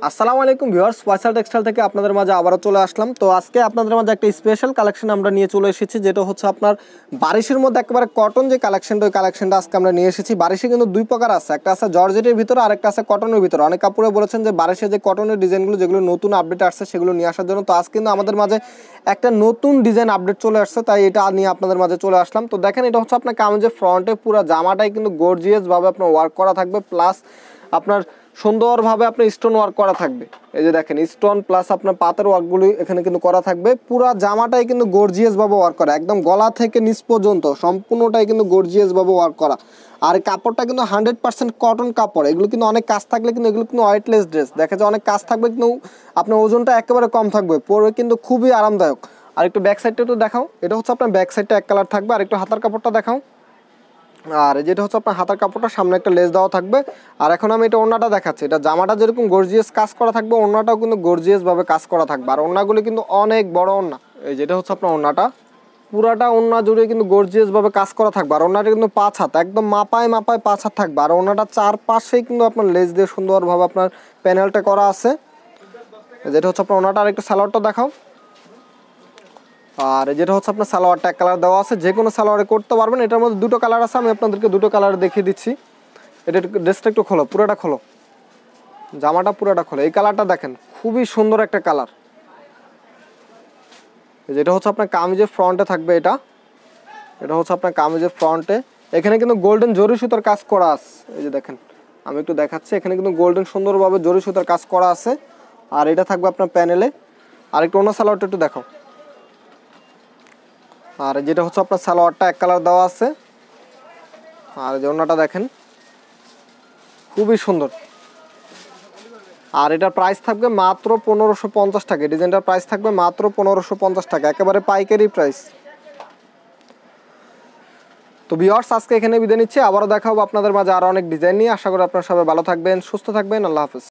আসসালামু আলাইকুম viewers Faisal textile থেকে আপনাদের মাঝে আবারও চলে আসলাম। তো আজকে আপনাদের মাঝে একটা স্পেশাল কালেকশন আমরা নিয়ে চলে এসেছি, যেটা হচ্ছে আপনার বারিশের মধ্যে একেবারে কটন যে কালেকশনটা ওই কালেকশনটা আজকে আমরা নিয়ে এসেছি। বারিশে কিন্তু দুই প্রকার আছে, একটা আছে জর্জেটের ভিতরে আর একটা আছে কটনের ভিতরে। অনেক কাপড়ে বলেছেন যে বারিশে যে কটনের ডিজাইনগুলো যেগুলো নতুন আপডেট আসছে, সেগুলো নিয়ে আসার জন্য। তো আজ কিন্তু আমাদের মাঝে একটা নতুন ডিজাইন আপডেট চলে আসছে, তাই এটা নিয়ে আপনাদের মাঝে চলে আসলাম। তো দেখেন, এটা হচ্ছে আপনার কামেজের ফ্রন্টে পুরো জামাটাই কিন্তু গর্জিয়াসভাবে আপনার ওয়ার্ক করা থাকবে প্লাস আপনার সুন্দরভাবে আপনার স্টোন ওয়ার্ক করা থাকবে। এই যে দেখেন স্টোন প্লাস আপনার পাতের ওয়ার্কগুলি এখানে কিন্তু করা থাকবে। পুরো জামাটাই কিন্তু গর্জিয়াস ভাবে ওয়ার্ক করা। একদম গলা থেকে নিচ পর্যন্ত সম্পূর্ণটাই কিন্তু গর্জিয়াস ভাবে ওয়ার্ক করা। আর কাপড়টা কিন্তু হান্ড্রেড পার্সেন্ট কটন কাপড়। এগুলো কিন্তু অনেক কাজ থাকলে কিন্তু এগুলো কিন্তু ওয়েটলেস ড্রেস দেখা যায় অনেক কাজ থাকবে কিন্তু আপনার ওজনটা একেবারে কম থাকবে। পরে কিন্তু খুবই আরামদায়ক। আর একটু ব্যাক সাইডটা একটু দেখাও। এটা হচ্ছে আপনার ব্যাক সাইডটা এক কালার থাকবে। আর একটু হাতার কাপড়টা দেখাও। আর যেটা হচ্ছে আপনার হাতার কাপড়টা, সামনে একটা লেস দেওয়া থাকবে। আর এখন আমি এটা ওড়নাটা দেখাচ্ছি। এটা জামাটা যেরকম গর্জিয়াস কাজ করা থাকবে, ওড়নাটাও কিন্তু গর্জিয়াসভাবে কাজ করা থাকবে। আর ওড়নাগুলি কিন্তু অনেক বড় ওড়না। এই যেটা হচ্ছে আপনার ওড়নাটা। পুরাটা ওড়না জুড়ে কিন্তু গর্জিয়াসভাবে কাজ করা থাকবে। আর ওড়নাটা কিন্তু পাঁচ হাত, একদম মাপায় মাপায় পাঁচ হাত থাকবে। আর ওড়নাটা চারপাশেই কিন্তু আপনার লেস দিয়ে সুন্দরভাবে আপনার প্যানেলটা করা আছে। যেটা হচ্ছে আপনার ওড়নাটা আর একটু স্যালোয়ারটা দেখাও। আর যেটা হচ্ছে আপনার সালোয়ারটা এক কালার দেওয়া আছে, যে কোনো সালোয়ারে করতে পারবেন। এটার মধ্যে দুটো কালার আছে, আমি আপনাদেরকে দুটো কালার দেখিয়ে দিচ্ছি। এটা ড্রেসটা একটু খোলো, পুরোটা খোলো। জামাটা পুরোটা খোলো। এই কালারটা দেখেন, খুবই সুন্দর একটা কালার যেটা হচ্ছে আপনার কামিজের ফ্রন্টে থাকবে এটা। এটা হচ্ছে আপনার কামিজের ফ্রন্টে এখানে কিন্তু গোল্ডেন জরি সুতার কাজ করা আছে এই যে দেখেন, আমি একটু দেখাচ্ছি। এখানে কিন্তু গোল্ডেন সুন্দরভাবে জরি সুতার কাজ করা আছে। আর এটা থাকবে আপনার প্যানেলে আর একটু অন্য সালোয়ারটা একটু দেখো আর যেটা হচ্ছে আপনার সালোয়ারটা এক কালার দেওয়া আছে। আর যে অন্যটা দেখেন, খুবই সুন্দর। আর এটার প্রাইস থাকবে মাত্র পনেরোশো পঞ্চাশ টাকা। ডিজাইনটার প্রাইস থাকবে মাত্র পনেরোশো পঞ্চাশ টাকা। একেবারে পাইকারি প্রাইস তো বিয়ার্স আজকে এখানে বিদায় নিচ্ছি। আবারও দেখা হবে আপনাদের মাঝে আরও অনেক ডিজাইন নিয়ে। আশা করি আপনারা সবাই ভালো থাকবেন, সুস্থ থাকবেন। আল্লাহ হাফিজ।